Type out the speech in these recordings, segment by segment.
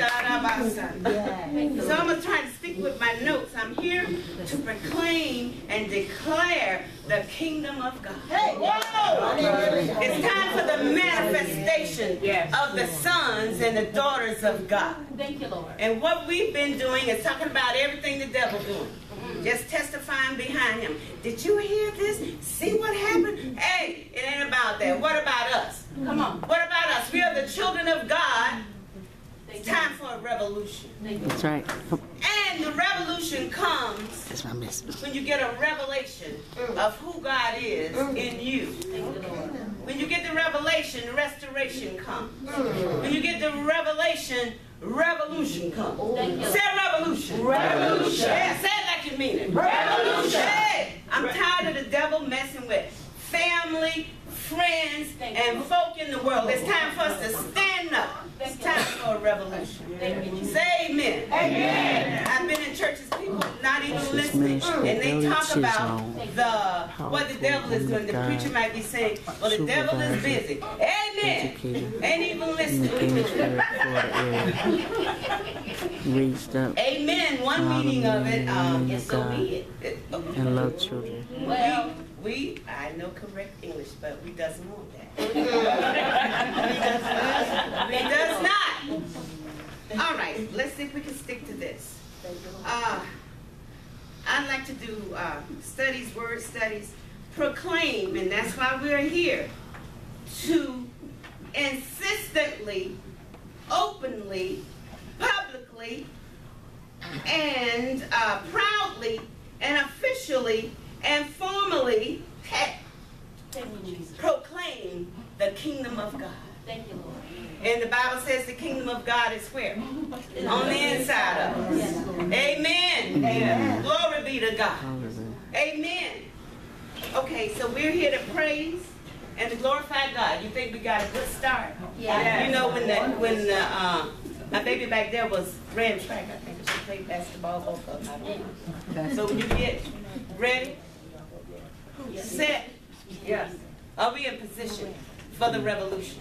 So I'm gonna try to stick with my notes. I'm here to proclaim and declare the kingdom of God. Hey it's time for the manifestation of the sons and the daughters of God. Thank you, Lord. And what we've been doing is talking about everything the devil doing. Just testifying behind him. Did you hear this? See what happened? Hey, it ain't about that. What about us? Come on. What about us? We are the children of God. Thank It's time for a revolution. That's right. And the revolution comes That's my miss. when you get a revelation of who God is in you. Thank. When you get the revelation, restoration comes. When you get the revelation, revolution comes. Say revolution. Revolution. Yeah, say it like you mean it. Revolution. Hey, I'm tired of the devil messing with family, friends, and folk in the world. It's time for us to stand up. It's time for a revolution. Say amen. Amen. I've been in churches, people not even listening, and they talk about the what the devil is doing. The preacher might be saying, "Well, the devil is busy." Amen. Ain't even listening. Kingsbury, Florida area. Raised up Amen. One meaning of it. Um, Yes, so be it. it- and love children. Well, we, we, I know correct English, but we doesn't want that. we does not. All right, let's see if we can stick to this. Uh, I'd like to do uh, studies, word studies, proclaim, and that's why we're here, to insistently, openly, publicly, and uh, proudly, and officially, and formally thank you, proclaim the kingdom of God. Thank you, Lord. And the Bible says the kingdom of God is where? On the inside of us. Yes, Amen. Amen. Glory be to God. Amen. Okay, so we're here to praise and to glorify God. You think we got a good start? Yeah. You know when the when the uh, my baby back there was ran track, I think she played basketball, both of them. I don't know. So when you get ready, set, yes. Are we in position for the revolution?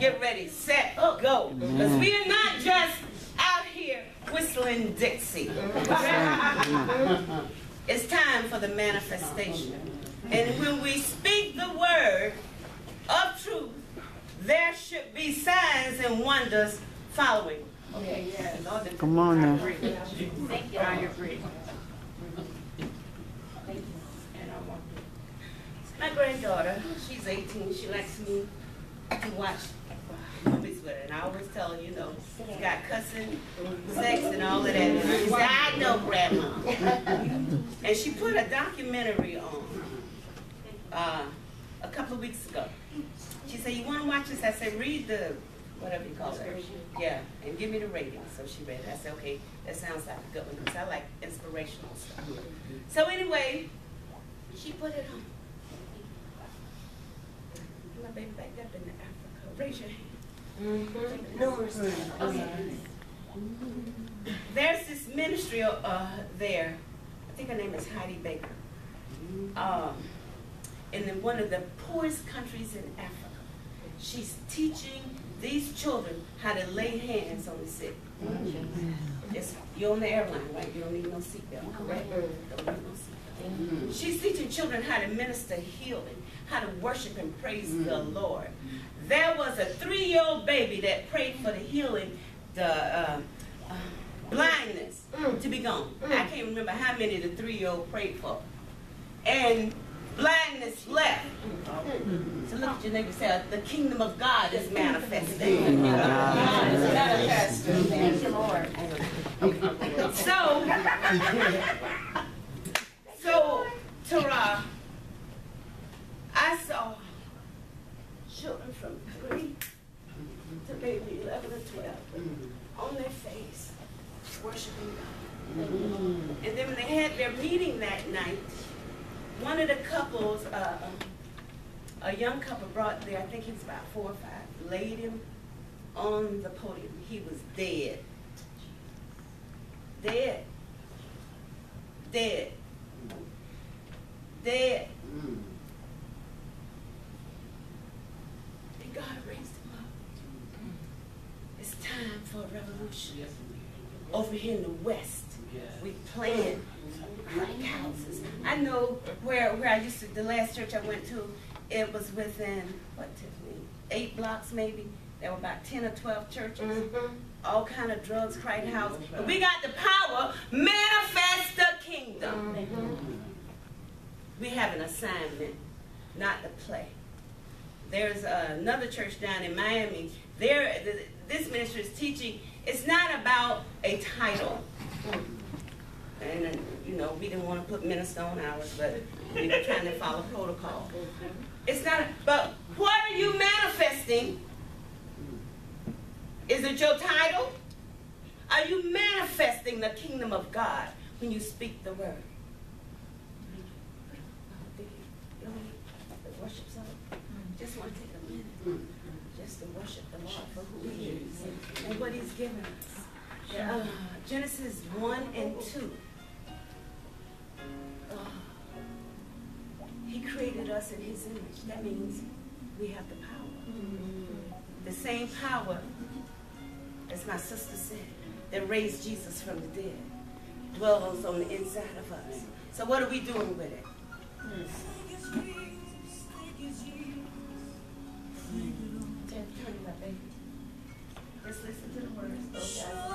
Get ready, set, go. Because we are not just out here whistling Dixie. It's time for the manifestation. And when we speak the word of truth, there should be signs and wonders following. Okay, yeah. Come on now. Thank you, Lord. My granddaughter, she's 18, she likes me to watch movies with her. And I always tell her, you know, it's got cussing, sex, and all of that. And she said, I know, Grandma. and she put a documentary on uh, a couple of weeks ago. She said, you want to watch this? I said, read the, whatever you call it. Yeah, and give me the rating. So she read it. I said, okay, that sounds like a good one because I like inspirational stuff. So anyway, she put it on. My baby back up in Africa. Raise your hand. Mm-hmm. Okay. Mm-hmm. There's this ministry uh, there. I think her name is Heidi Baker. Um, in one of the poorest countries in Africa. She's teaching these children how to lay hands on the sick. Mm-hmm. Yes, you're on the airline, right? You don't need no seatbelt, correct? Don't need no seatbelt. She's teaching children how to minister healing, how to worship and praise the Lord. There was a three-year-old baby that prayed for the healing, the uh, uh, blindness to be gone. I can't remember how many the three-year-old prayed for. And blindness left. So look at your neighbor say, the kingdom of God is manifesting. Thank you, Lord. So, so, Tara, I saw children from three to maybe 11 or 12 on their face worshiping God. And then when they had their meeting that night, one of the couples, uh, a young couple brought there, I think he was about four or five, laid him on the podium. He was dead. Dead. Dead. Dead. And God raised him up. It's time for a revolution. Over here in the West, we plan crack houses. I know where, where I used to, the last church I went to, it was within, what, Tiffany, eight blocks maybe. There were about ten or twelve churches, all kind of drugs, crack house. But we got the power, manifest the kingdom. We have an assignment, not to play. There's uh, another church down in Miami. There, th- this minister is teaching. It's not about a title. And you know, we didn't want to put minister on ours, but we were trying to follow protocol. It's not. But what are you manifesting? Is it your title? Are you manifesting the kingdom of God when you speak the word? Just want to take a minute just to worship the Lord for who He is and what He's given us. Uh, Genesis 1 and 2. Uh, he created us in His image. That means we have the power. The same power, as my sister said, that raised Jesus from the dead dwells on the inside of us. So, what are we doing with it? Turn listen to the words. Guys.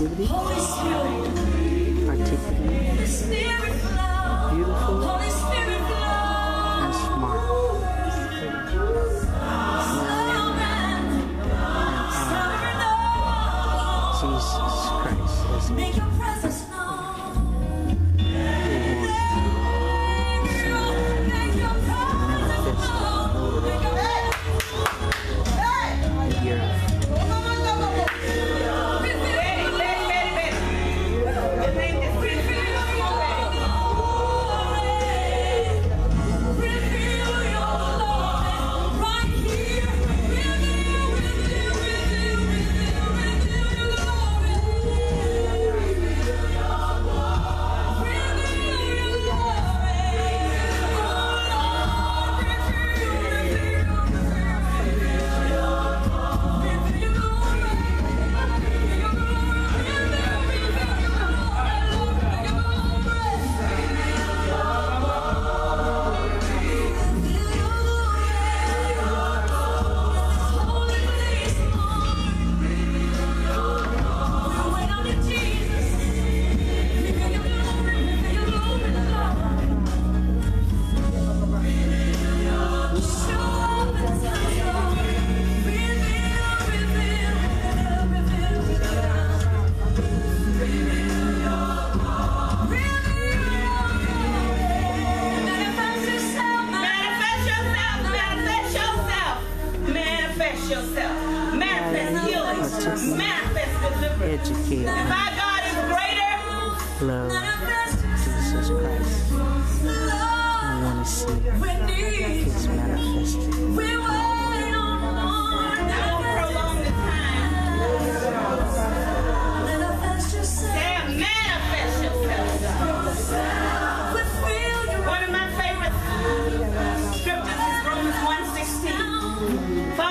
With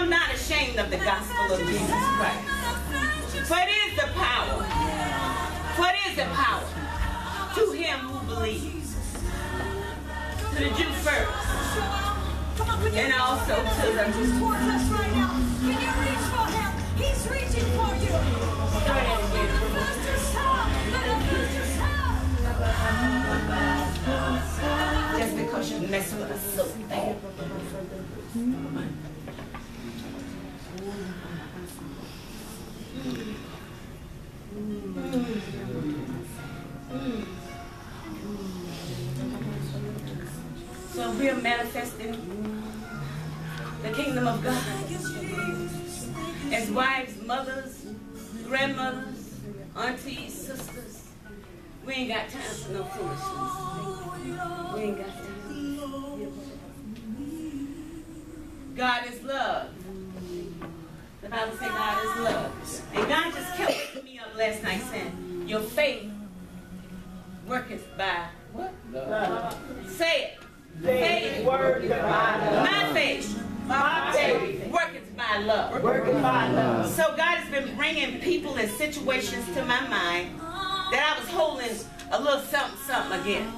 I'm not ashamed of the gospel of Jesus Christ. What is the power. What is the power to him who believes. To the Jew first. And also to the Jew. He's reaching for you. Just because you mess with us so bad. So we're manifesting the kingdom of God as wives, mothers, grandmothers, aunties, sisters. We ain't got time for no foolishness. We ain't got time. God is love. Bible says God is love. And God just kept waking me up last night saying, Your faith worketh by what? Love. Say it. Faith Word by My faith My faith. worketh by love. Working by love. So God has been bringing people and situations to my mind that I was holding a little something, something against.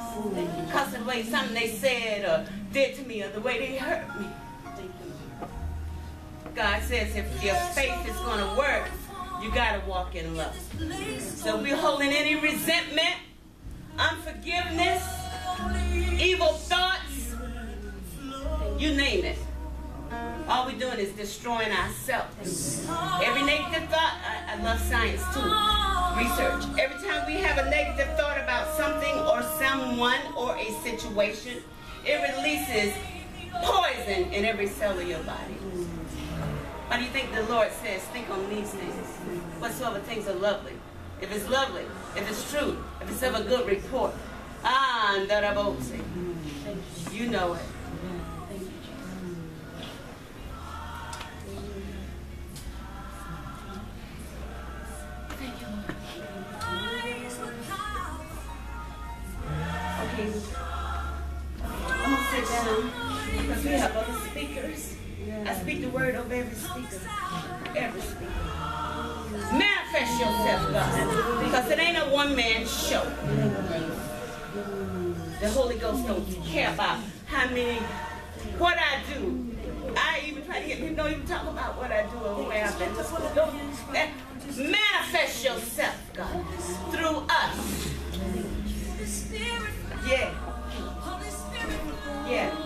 Because of the way something they said or did to me or the way they hurt me. God says if your faith is going to work, you got to walk in love. So we're holding any resentment, unforgiveness, evil thoughts, you name it. All we're doing is destroying ourselves. Every negative thought, I, I love science too, research. Every time we have a negative thought about something or someone or a situation, it releases poison in every cell of your body. Why do you think the Lord says, think on these things? Whatsoever things are lovely. If it's lovely, if it's true, if it's of a good report. Ah. You know it. Word over every speaker. Every speaker. Manifest yourself, God, because it ain't a one-man show. The Holy Ghost don't care about how many, what I do. I even try to get people don't even talk about what I do or where I've Manifest yourself, God, through us. Yeah. Yeah. Yeah.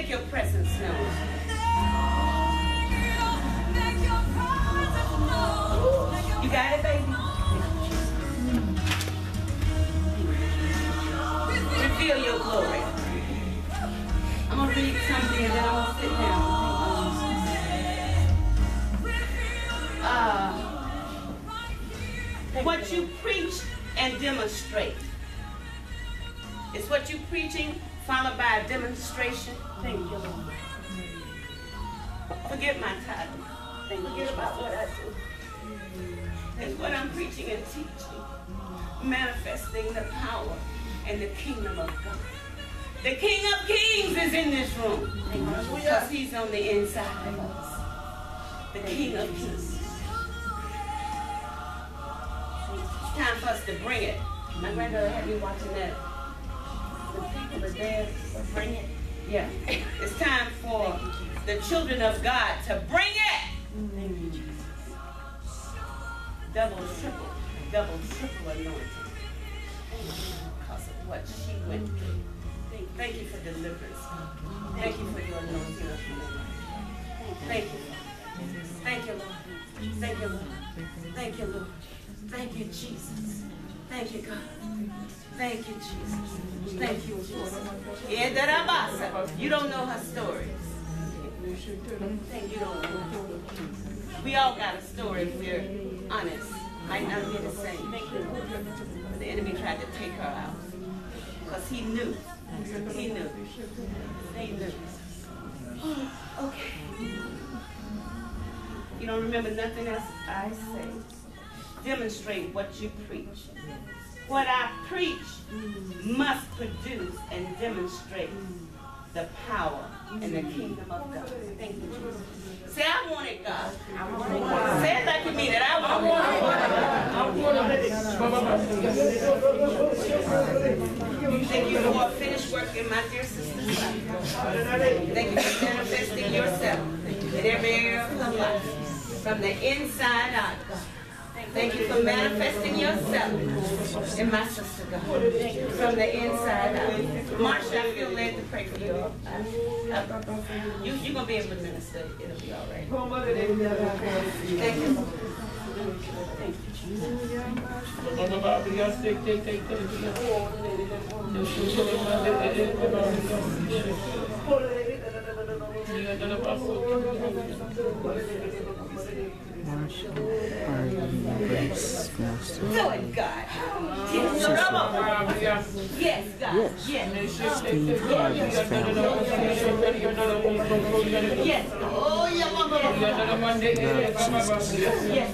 Make your presence known. You got it, baby? Reveal your glory. I'm gonna read something and then I'm gonna sit down. Uh, what you preach and demonstrate. It's what you preaching followed by a demonstration. Thank you, Lord. Forget my title. Forget about what I do. It's what I'm preaching and teaching. Manifesting the power and the kingdom of God. The King of Kings is in this room. Because he's on the inside of us. The King of Kings. It's time for us to bring it. My granddaughter had me watching that. The people are. Bring it. Yeah. It's time for the children of God to bring it. Double, triple, double, triple anointing. Because of what she went through. Thank you for deliverance. Thank you for your anointing of. Thank you. Thank you, Lord. Thank you, Lord. Thank you, Lord. Thank you, Jesus. Thank you, God. Thank you, Jesus. Thank you, Jesus. Yeah, that Abasa. You don't know her story. Thank you, don't know. We all got a story if we're honest. Might not be the same. But the enemy tried to take her out. Because he knew. He knew. He knew. Okay. You don't remember nothing else I say. Demonstrate what you preach. What I preach must produce and demonstrate the power, and the kingdom of God. Thank you, Jesus. Say, I want it, God. Say it like you mean it. I want it. I want it. Thank you for finished work in my dear sister's life. Thank you for manifesting yourself in every area of her life, from the inside out. God. Thank you for manifesting yourself in my sister, God, from the inside out. Marcia, I feel led to pray for you. You you're going to be able to minister. It'll be all right. Thank you. Thank you. Marshall, Harvey, Grace, Master. Do it, God. Yes. Yes. Yes. Yes. Steve Harvey's family. Yes. Oh, yeah, mama. Jesus. Yes.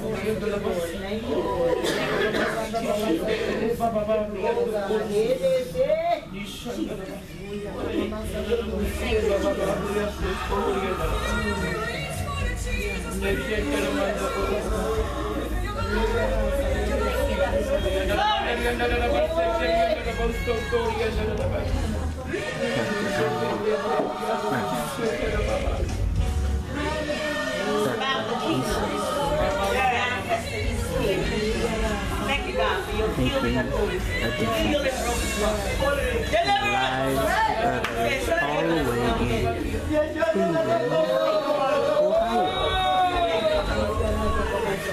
Lives us. uh, all the way in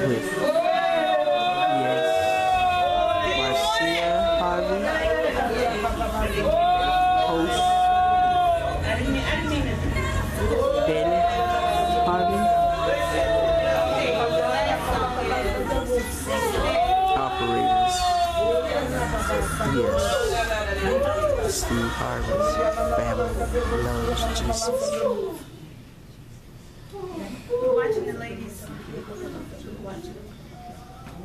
With, yes, Marcia Harvey, host. Bettye Harvey, operators. Yes, Steve Harvey's family loves Jesus. We're watching the ladies. Watching.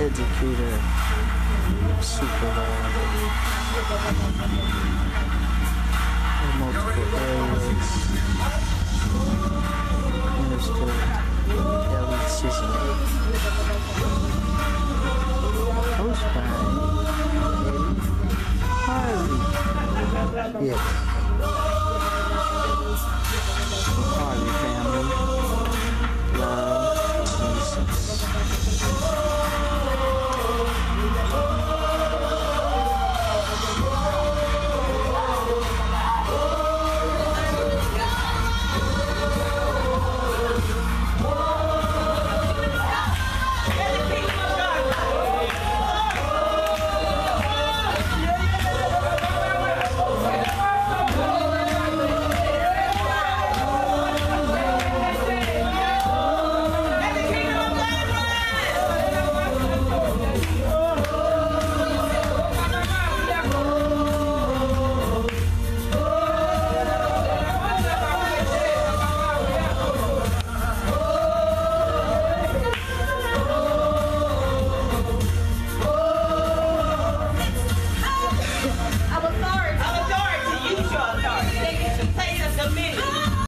educator, supervisor, in multiple areas.